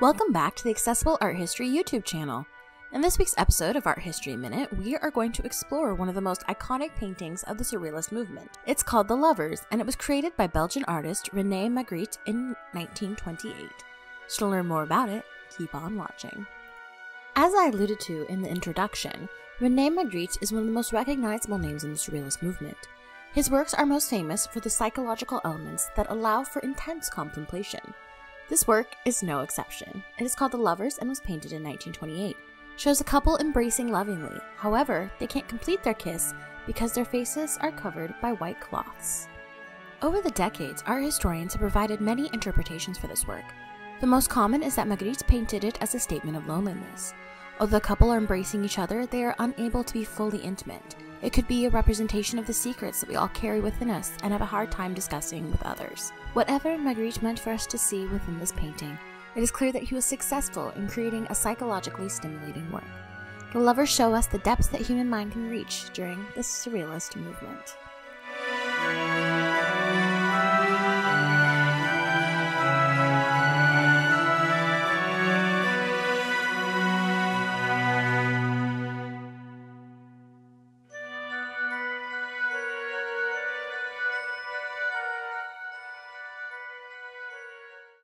Welcome back to the Accessible Art History YouTube channel. In this week's episode of Art History Minute, we are going to explore one of the most iconic paintings of the Surrealist movement. It's called The Lovers, and it was created by Belgian artist Rene Magritte in 1928. So to learn more about it, keep on watching. As I alluded to in the introduction, Rene Magritte is one of the most recognizable names in the Surrealist movement. His works are most famous for the psychological elements that allow for intense contemplation. This work is no exception. It is called The Lovers and was painted in 1928. Shows a couple embracing lovingly. However, they can't complete their kiss because their faces are covered by white cloths. Over the decades, art historians have provided many interpretations for this work. The most common is that Magritte painted it as a statement of loneliness. Although the couple are embracing each other, they are unable to be fully intimate. It could be a representation of the secrets that we all carry within us and have a hard time discussing with others. Whatever Magritte meant for us to see within this painting, it is clear that he was successful in creating a psychologically stimulating work. The lovers show us the depths that human mind can reach during the Surrealist movement.